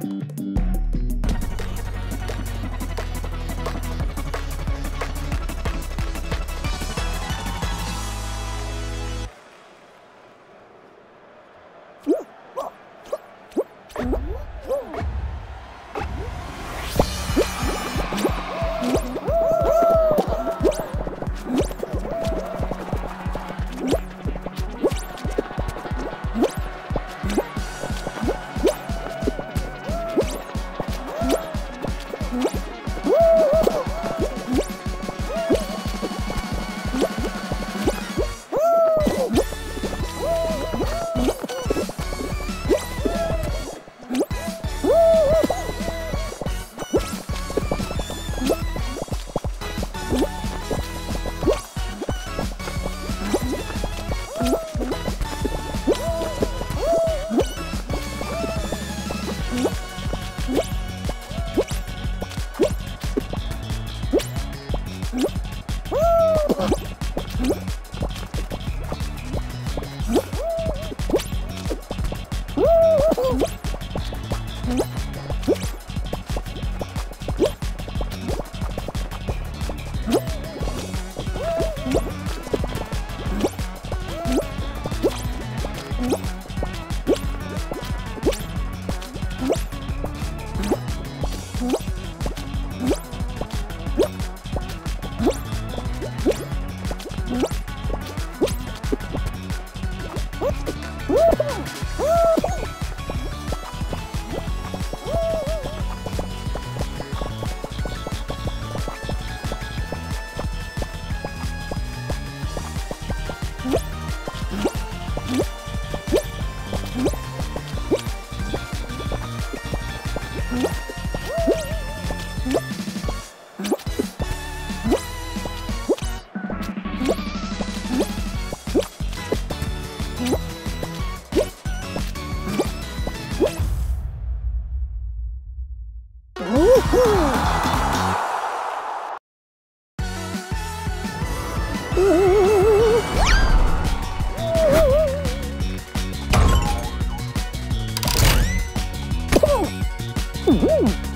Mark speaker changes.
Speaker 1: Thank you. Woo! Mm-hmm.